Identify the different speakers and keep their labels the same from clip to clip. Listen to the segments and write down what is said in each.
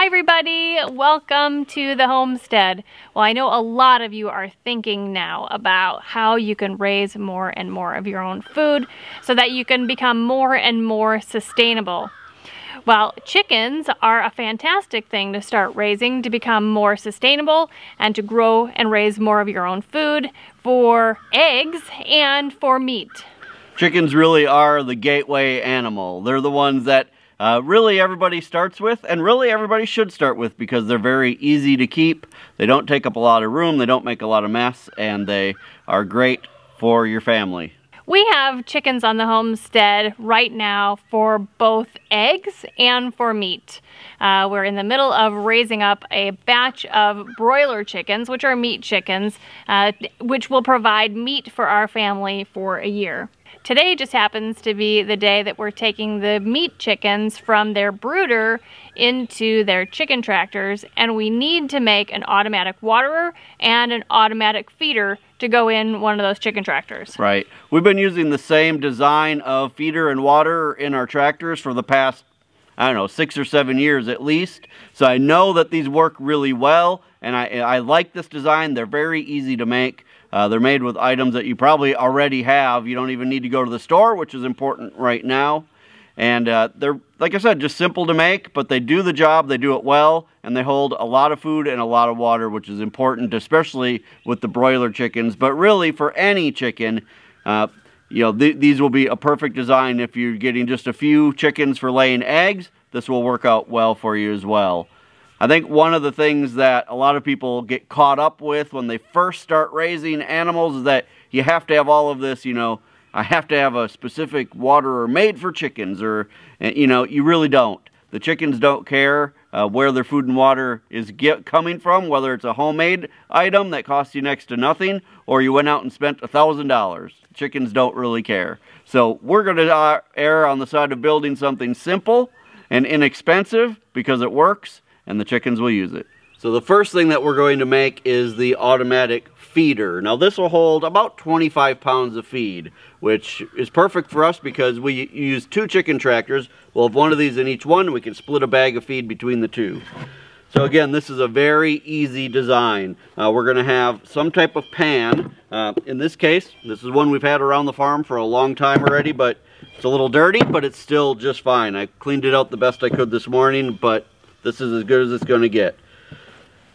Speaker 1: Hi everybody, welcome to the homestead. Well, I know a lot of you are thinking now about how you can raise more and more of your own food so that you can become more and more sustainable. Well, chickens are a fantastic thing to start raising to become more sustainable and to grow and raise more of your own food for eggs and for meat.
Speaker 2: Chickens really are the gateway animal. They're the ones that uh, really everybody starts with, and really everybody should start with because they're very easy to keep. They don't take up a lot of room, they don't make a lot of mess, and they are great for your family.
Speaker 1: We have chickens on the homestead right now for both eggs and for meat. Uh, we're in the middle of raising up a batch of broiler chickens, which are meat chickens, uh, which will provide meat for our family for a year. Today just happens to be the day that we're taking the meat chickens from their brooder into their chicken tractors and we need to make an automatic waterer and an automatic feeder to go in one of those chicken tractors.
Speaker 2: Right. We've been using the same design of feeder and water in our tractors for the past, I don't know, six or seven years at least. So I know that these work really well and I, I like this design. They're very easy to make. Uh, they're made with items that you probably already have. You don't even need to go to the store, which is important right now. And uh, they're, like I said, just simple to make, but they do the job, they do it well, and they hold a lot of food and a lot of water, which is important, especially with the broiler chickens. But really, for any chicken, uh, you know, th these will be a perfect design if you're getting just a few chickens for laying eggs. This will work out well for you as well. I think one of the things that a lot of people get caught up with when they first start raising animals is that you have to have all of this, you know, I have to have a specific waterer made for chickens or, you know, you really don't. The chickens don't care uh, where their food and water is get, coming from, whether it's a homemade item that costs you next to nothing or you went out and spent a $1,000. Chickens don't really care. So we're going to uh, err on the side of building something simple and inexpensive because it works and the chickens will use it. So the first thing that we're going to make is the automatic feeder. Now this will hold about 25 pounds of feed, which is perfect for us because we use two chicken tractors. We'll have one of these in each one. We can split a bag of feed between the two. So again, this is a very easy design. Uh, we're going to have some type of pan. Uh, in this case, this is one we've had around the farm for a long time already, but it's a little dirty, but it's still just fine. I cleaned it out the best I could this morning, but this is as good as it's going to get.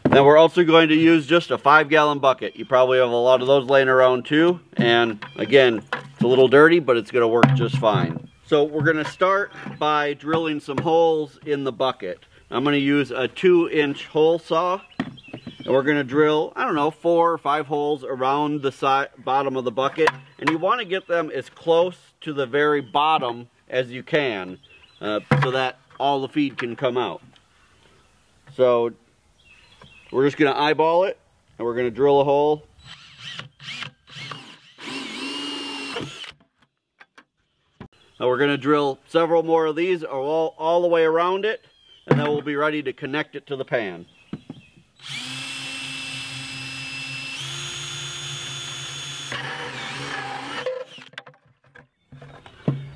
Speaker 2: Now we're also going to use just a five gallon bucket. You probably have a lot of those laying around too. And again, it's a little dirty, but it's gonna work just fine. So we're gonna start by drilling some holes in the bucket. I'm gonna use a two inch hole saw. And we're gonna drill, I don't know, four or five holes around the side, bottom of the bucket. And you wanna get them as close to the very bottom as you can uh, so that all the feed can come out. So we're just to eyeball it and we're to drill a hole. Now we're to drill several more of these all, all the way around it and then we'll be ready to connect it to the pan.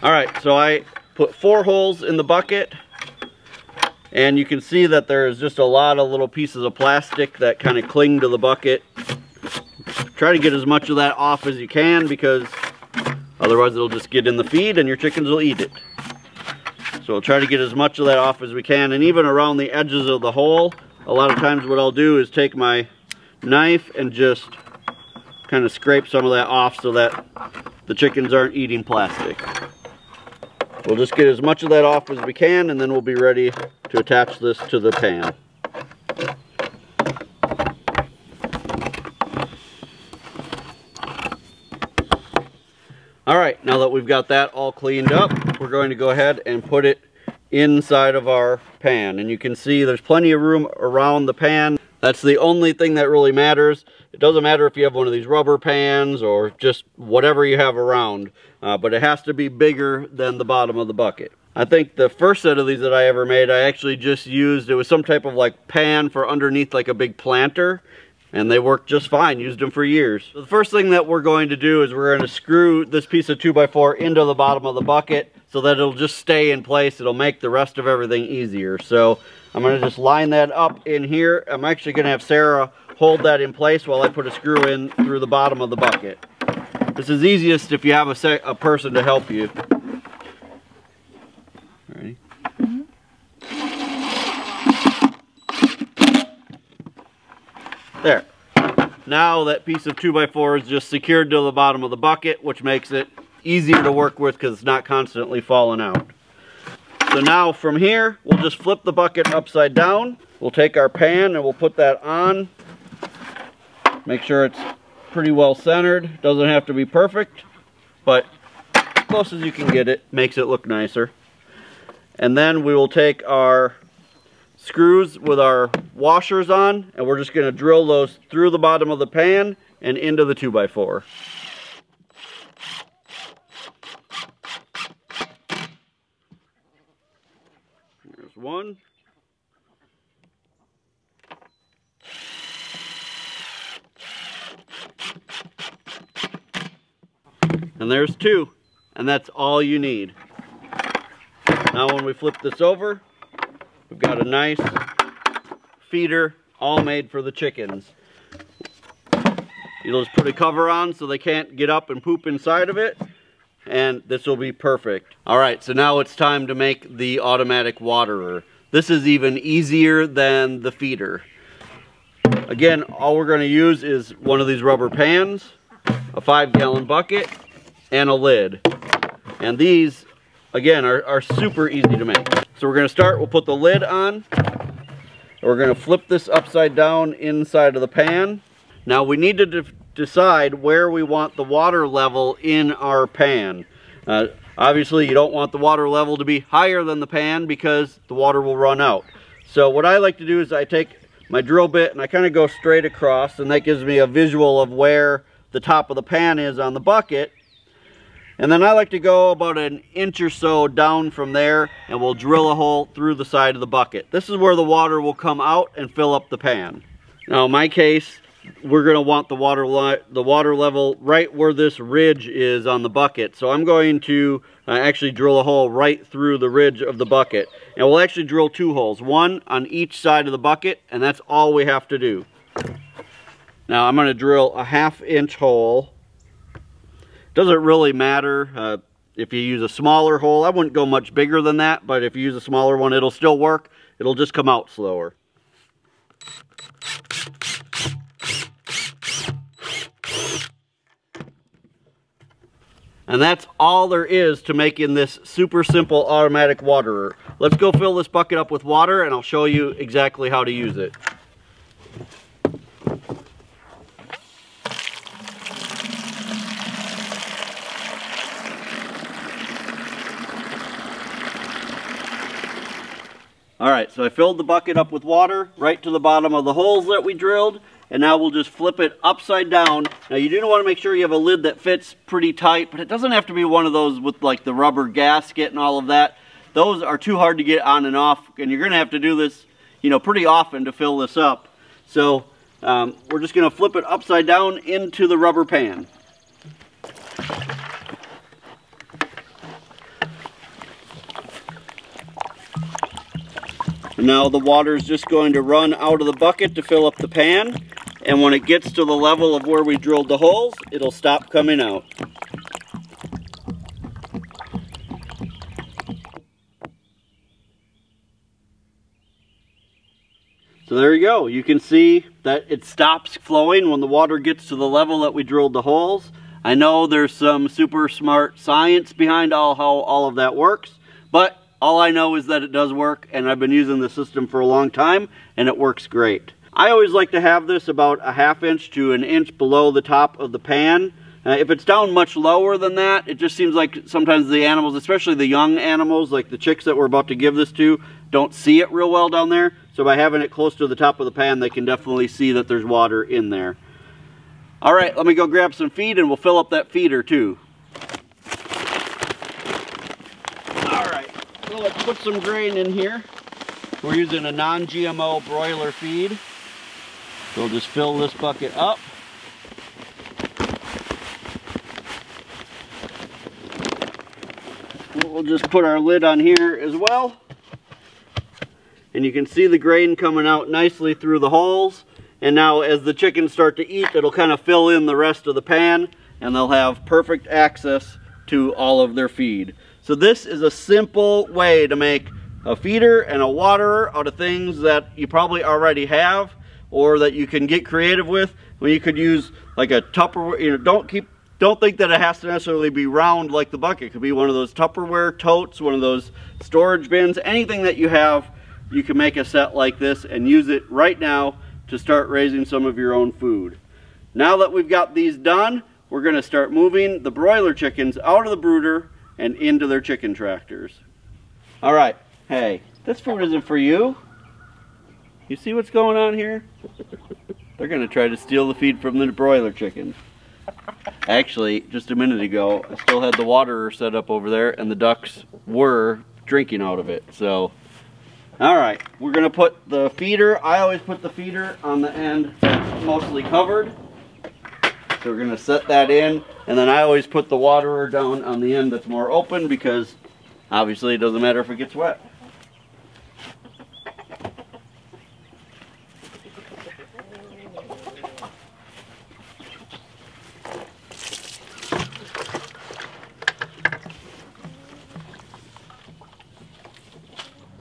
Speaker 2: Alright, so I put four holes in the bucket and you can see that there's just a lot of little pieces of plastic that kind of cling to the bucket. Try to get as much of that off as you can because otherwise it'll just get in the feed and your chickens will eat it. So we'll try to get as much of that off as we can and even around the edges of the hole, a lot of times what I'll do is take my knife and just kind of scrape some of that off so that the chickens aren't eating plastic. We'll just get as much of that off as we can and then we'll be ready to attach this to the pan. Alright, now that we've got that all cleaned up, we're going to go ahead and put it inside of our pan. And you can see there's plenty of room around the pan. That's the only thing that really matters. It doesn't matter if you have one of these rubber pans or just whatever you have around, uh, but it has to be bigger than the bottom of the bucket. I think the first set of these that I ever made, I actually just used, it was some type of like pan for underneath like a big planter, and they worked just fine, used them for years. So the first thing that we're going to do is we're going to screw this piece of 2x4 into the bottom of the bucket so that it'll just stay in place. It'll make the rest of everything easier. So I'm gonna just line that up in here. I'm actually gonna have Sarah hold that in place while I put a screw in through the bottom of the bucket. This is easiest if you have a, a person to help you. There. Now that piece of 2x4 is just secured to the bottom of the bucket, which makes it easier to work with because it's not constantly falling out. So now from here, we'll just flip the bucket upside down. We'll take our pan and we'll put that on. Make sure it's pretty well centered. Doesn't have to be perfect, but close as you can get it makes it look nicer. And then we will take our screws with our washers on and we're just going to drill those through the bottom of the pan and into the 2x4. There's one. And there's two. And that's all you need. Now when we flip this over, we've got a nice feeder all made for the chickens. You'll just put a cover on so they can't get up and poop inside of it and this will be perfect. All right, so now it's time to make the automatic waterer. This is even easier than the feeder. Again, all we're gonna use is one of these rubber pans, a five gallon bucket, and a lid. And these, again, are, are super easy to make. So we're gonna start, we'll put the lid on. We're gonna flip this upside down inside of the pan. Now we need to de decide where we want the water level in our pan. Uh, obviously you don't want the water level to be higher than the pan because the water will run out. So what I like to do is I take my drill bit and I kind of go straight across and that gives me a visual of where the top of the pan is on the bucket and then I like to go about an inch or so down from there and we'll drill a hole through the side of the bucket. This is where the water will come out and fill up the pan. Now in my case, we're going to want the water the water level right where this ridge is on the bucket. So I'm going to uh, actually drill a hole right through the ridge of the bucket. And we'll actually drill two holes, one on each side of the bucket, and that's all we have to do. Now I'm going to drill a half inch hole doesn't really matter uh, if you use a smaller hole. I wouldn't go much bigger than that, but if you use a smaller one, it'll still work. It'll just come out slower. And that's all there is to making this super simple automatic waterer. Let's go fill this bucket up with water and I'll show you exactly how to use it. All right, so I filled the bucket up with water right to the bottom of the holes that we drilled, and now we'll just flip it upside down. Now you do want to make sure you have a lid that fits pretty tight, but it doesn't have to be one of those with like the rubber gasket and all of that. Those are too hard to get on and off, and you're gonna have to do this, you know, pretty often to fill this up. So um, we're just gonna flip it upside down into the rubber pan. Now the water is just going to run out of the bucket to fill up the pan. And when it gets to the level of where we drilled the holes, it'll stop coming out. So there you go. You can see that it stops flowing when the water gets to the level that we drilled the holes. I know there's some super smart science behind all how all of that works, but all I know is that it does work and I've been using the system for a long time and it works great. I always like to have this about a half inch to an inch below the top of the pan. Uh, if it's down much lower than that, it just seems like sometimes the animals, especially the young animals, like the chicks that we're about to give this to, don't see it real well down there. So by having it close to the top of the pan, they can definitely see that there's water in there. All right, let me go grab some feed and we'll fill up that feeder too. Let's put some grain in here. We're using a non-GMO broiler feed. We'll just fill this bucket up. We'll just put our lid on here as well. And you can see the grain coming out nicely through the holes. And now as the chickens start to eat, it'll kind of fill in the rest of the pan and they'll have perfect access to all of their feed. So this is a simple way to make a feeder and a waterer out of things that you probably already have or that you can get creative with. When you could use like a Tupperware, you know, don't keep don't think that it has to necessarily be round like the bucket. It could be one of those Tupperware totes, one of those storage bins, anything that you have, you can make a set like this and use it right now to start raising some of your own food. Now that we've got these done, we're going to start moving the broiler chickens out of the brooder and into their chicken tractors. All right, hey, this food isn't for you. You see what's going on here? They're to try to steal the feed from the broiler chickens. Actually, just a minute ago, I still had the waterer set up over there and the ducks were drinking out of it. So, all right, we're gonna put the feeder, I always put the feeder on the end mostly covered. So we're gonna set that in and then I always put the waterer down on the end that's more open because obviously it doesn't matter if it gets wet.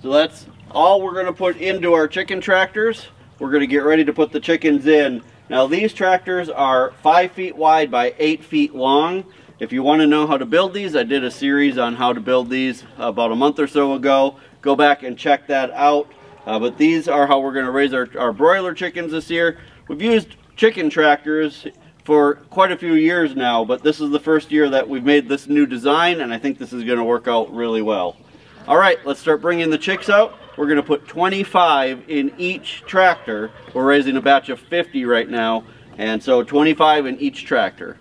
Speaker 2: So that's all we're to put into our chicken tractors. We're to get ready to put the chickens in. Now these tractors are 5 feet wide by 8 feet long. If you want to know how to build these, I did a series on how to build these about a month or so ago. Go back and check that out. Uh, but these are how we're going to raise our, our broiler chickens this year. We've used chicken tractors for quite a few years now, but this is the first year that we've made this new design, and I think this is going to work out really well. All right, let's start bringing the chicks out. We're gonna put 25 in each tractor. We're raising a batch of 50 right now, and so 25 in each tractor.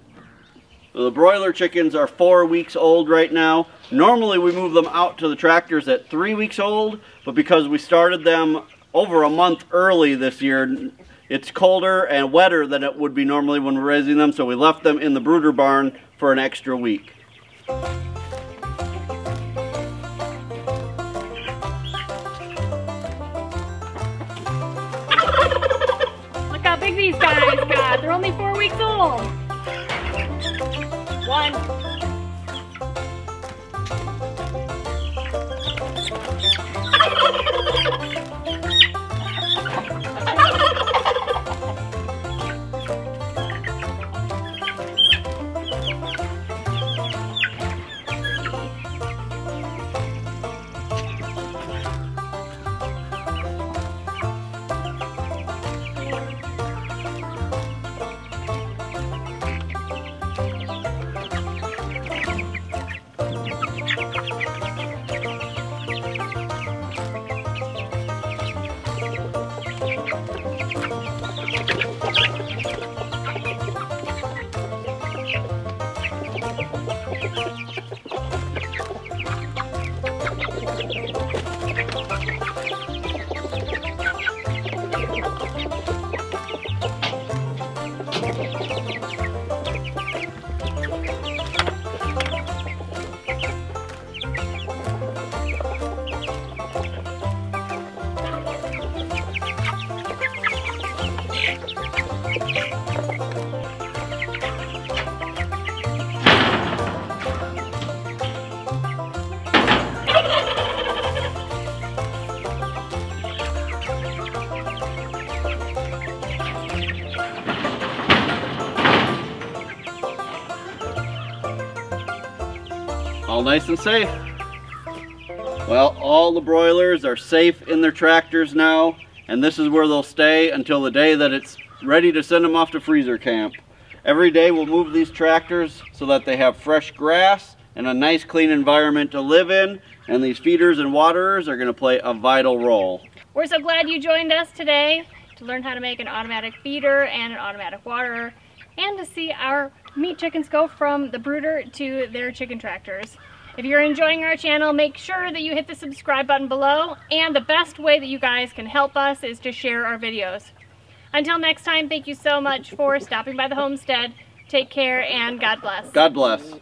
Speaker 2: The broiler chickens are four weeks old right now. Normally we move them out to the tractors at three weeks old, but because we started them over a month early this year, it's colder and wetter than it would be normally when we're raising them, so we left them in the brooder barn for an extra week.
Speaker 1: Weeks old. One.
Speaker 2: All nice and safe. Well, all the broilers are safe in their tractors now, and this is where they'll stay until the day that it's ready to send them off to freezer camp. Every day we'll move these tractors so that they have fresh grass and a nice clean environment to live in, and these feeders and waterers are gonna play a vital role.
Speaker 1: We're so glad you joined us today to learn how to make an automatic feeder and an automatic waterer, and to see our meat chickens go from the brooder to their chicken tractors. If you're enjoying our channel, make sure that you hit the subscribe button below. And the best way that you guys can help us is to share our videos. Until next time, thank you so much for stopping by the homestead. Take care and God bless.
Speaker 2: God bless.